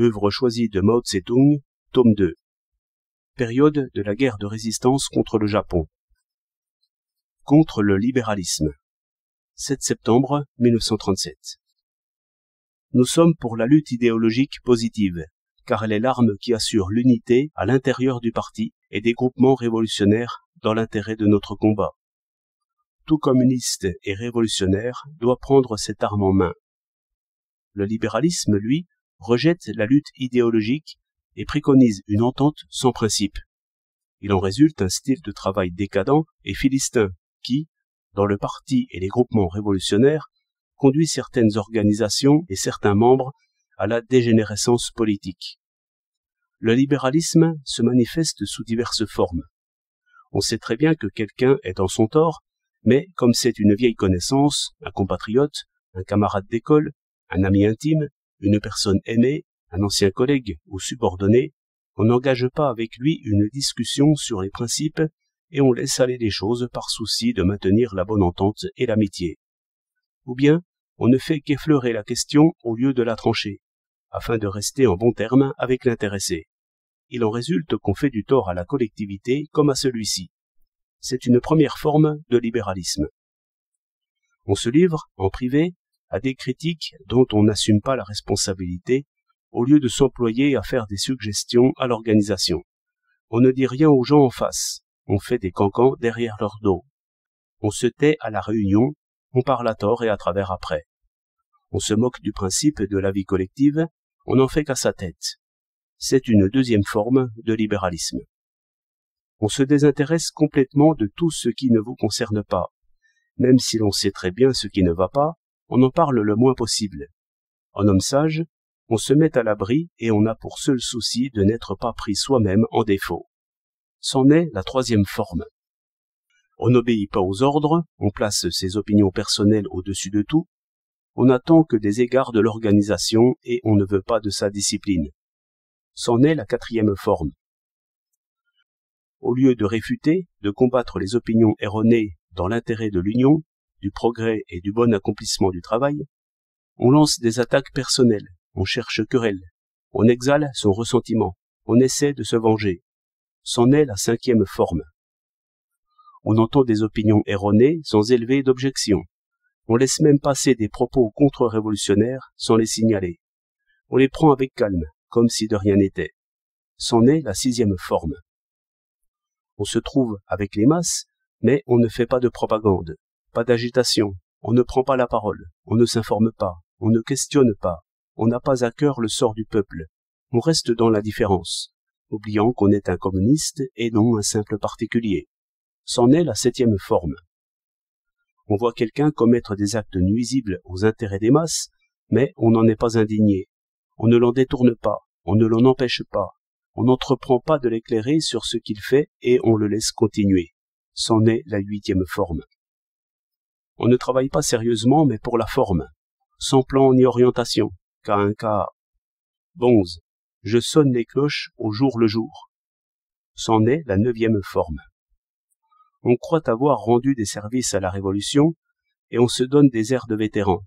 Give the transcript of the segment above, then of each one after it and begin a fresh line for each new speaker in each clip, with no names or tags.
œuvre choisie de Mao Tse-tung, tome 2. Période de la guerre de résistance contre le Japon. Contre le libéralisme. 7 septembre 1937. Nous sommes pour la lutte idéologique positive, car elle est l'arme qui assure l'unité à l'intérieur du parti et des groupements révolutionnaires dans l'intérêt de notre combat. Tout communiste et révolutionnaire doit prendre cette arme en main. Le libéralisme, lui, rejette la lutte idéologique et préconise une entente sans principe. Il en résulte un style de travail décadent et philistin qui, dans le parti et les groupements révolutionnaires, conduit certaines organisations et certains membres à la dégénérescence politique. Le libéralisme se manifeste sous diverses formes. On sait très bien que quelqu'un est en son tort, mais comme c'est une vieille connaissance, un compatriote, un camarade d'école, un ami intime, une personne aimée, un ancien collègue ou subordonné, on n'engage pas avec lui une discussion sur les principes et on laisse aller les choses par souci de maintenir la bonne entente et l'amitié. Ou bien, on ne fait qu'effleurer la question au lieu de la trancher, afin de rester en bon terme avec l'intéressé il en résulte qu'on fait du tort à la collectivité comme à celui-ci. C'est une première forme de libéralisme. On se livre, en privé, à des critiques dont on n'assume pas la responsabilité, au lieu de s'employer à faire des suggestions à l'organisation. On ne dit rien aux gens en face, on fait des cancans derrière leur dos. On se tait à la réunion, on parle à tort et à travers après. On se moque du principe de la vie collective, on n'en fait qu'à sa tête c'est une deuxième forme de libéralisme. On se désintéresse complètement de tout ce qui ne vous concerne pas. Même si l'on sait très bien ce qui ne va pas, on en parle le moins possible. En homme sage, on se met à l'abri et on a pour seul souci de n'être pas pris soi-même en défaut. C'en est la troisième forme. On n'obéit pas aux ordres, on place ses opinions personnelles au-dessus de tout, on attend que des égards de l'organisation et on ne veut pas de sa discipline c'en est la quatrième forme. Au lieu de réfuter, de combattre les opinions erronées dans l'intérêt de l'union, du progrès et du bon accomplissement du travail, on lance des attaques personnelles, on cherche querelle, on exhale son ressentiment, on essaie de se venger. C'en est la cinquième forme. On entend des opinions erronées sans élever d'objection. On laisse même passer des propos contre-révolutionnaires sans les signaler. On les prend avec calme, comme si de rien n'était. C'en est la sixième forme. On se trouve avec les masses, mais on ne fait pas de propagande, d'agitation, on ne prend pas la parole, on ne s'informe pas, on ne questionne pas, on n'a pas à cœur le sort du peuple, on reste dans la différence, oubliant qu'on est un communiste et non un simple particulier. C'en est la septième forme. On voit quelqu'un commettre des actes nuisibles aux intérêts des masses, mais on n'en est pas indigné, on ne l'en détourne pas, on ne l'en empêche pas, on n'entreprend pas de l'éclairer sur ce qu'il fait et on le laisse continuer. C'en est la huitième forme. On ne travaille pas sérieusement mais pour la forme, sans plan ni orientation, qu'à un cas. Bonze, je sonne les cloches au jour le jour. C'en est la neuvième forme. On croit avoir rendu des services à la Révolution et on se donne des airs de vétéran.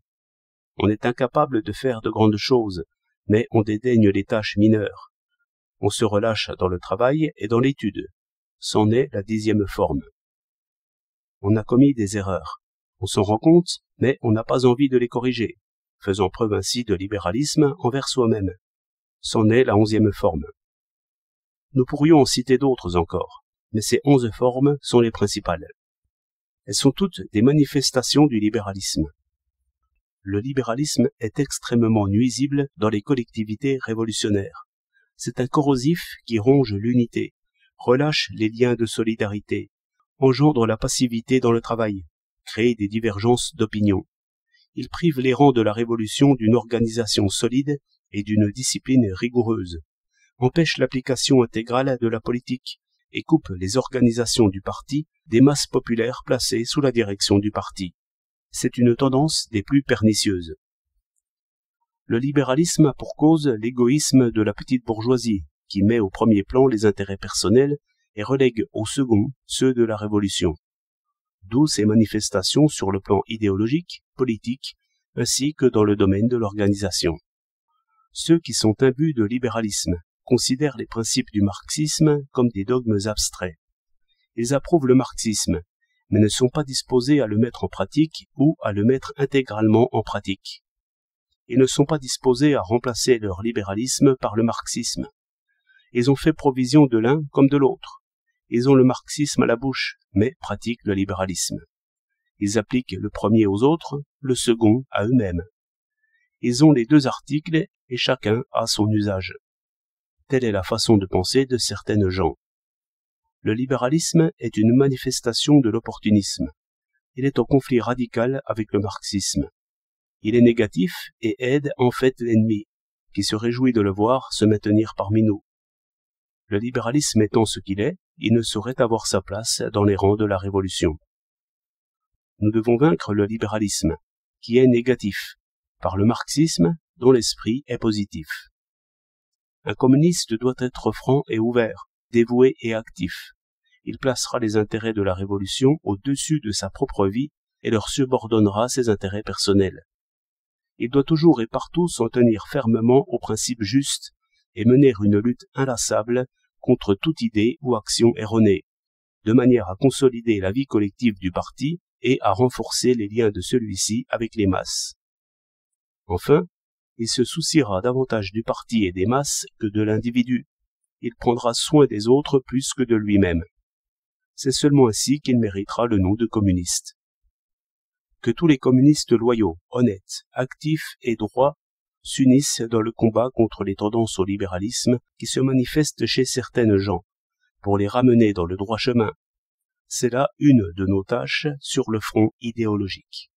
On est incapable de faire de grandes choses, mais on dédaigne les tâches mineures. On se relâche dans le travail et dans l'étude. C'en est la dixième forme. On a commis des erreurs. On s'en rend compte, mais on n'a pas envie de les corriger, faisant preuve ainsi de libéralisme envers soi-même. C'en est la onzième forme. Nous pourrions en citer d'autres encore, mais ces onze formes sont les principales. Elles sont toutes des manifestations du libéralisme le libéralisme est extrêmement nuisible dans les collectivités révolutionnaires. C'est un corrosif qui ronge l'unité, relâche les liens de solidarité, engendre la passivité dans le travail, crée des divergences d'opinion. Il prive les rangs de la révolution d'une organisation solide et d'une discipline rigoureuse, empêche l'application intégrale de la politique et coupe les organisations du parti des masses populaires placées sous la direction du parti c'est une tendance des plus pernicieuses. Le libéralisme a pour cause l'égoïsme de la petite bourgeoisie, qui met au premier plan les intérêts personnels et relègue au second ceux de la révolution. D'où ces manifestations sur le plan idéologique, politique, ainsi que dans le domaine de l'organisation. Ceux qui sont imbus de libéralisme considèrent les principes du marxisme comme des dogmes abstraits. Ils approuvent le marxisme, mais ne sont pas disposés à le mettre en pratique ou à le mettre intégralement en pratique. Ils ne sont pas disposés à remplacer leur libéralisme par le marxisme. Ils ont fait provision de l'un comme de l'autre. Ils ont le marxisme à la bouche, mais pratiquent le libéralisme. Ils appliquent le premier aux autres, le second à eux-mêmes. Ils ont les deux articles et chacun a son usage. Telle est la façon de penser de certaines gens. Le libéralisme est une manifestation de l'opportunisme. Il est en conflit radical avec le marxisme. Il est négatif et aide en fait l'ennemi, qui se réjouit de le voir se maintenir parmi nous. Le libéralisme étant ce qu'il est, il ne saurait avoir sa place dans les rangs de la révolution. Nous devons vaincre le libéralisme, qui est négatif, par le marxisme dont l'esprit est positif. Un communiste doit être franc et ouvert, dévoué et actif. Il placera les intérêts de la révolution au-dessus de sa propre vie et leur subordonnera ses intérêts personnels. Il doit toujours et partout s'en tenir fermement aux principes justes et mener une lutte inlassable contre toute idée ou action erronée, de manière à consolider la vie collective du parti et à renforcer les liens de celui-ci avec les masses. Enfin, il se souciera davantage du parti et des masses que de l'individu. Il prendra soin des autres plus que de lui-même. C'est seulement ainsi qu'il méritera le nom de communiste. Que tous les communistes loyaux, honnêtes, actifs et droits s'unissent dans le combat contre les tendances au libéralisme qui se manifestent chez certaines gens, pour les ramener dans le droit chemin. C'est là une de nos tâches sur le front idéologique.